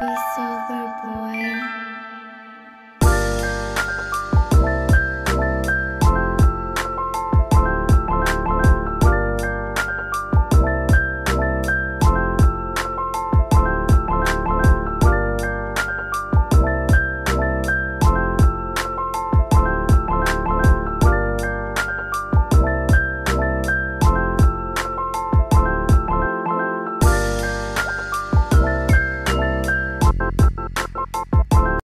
Be sober, boy.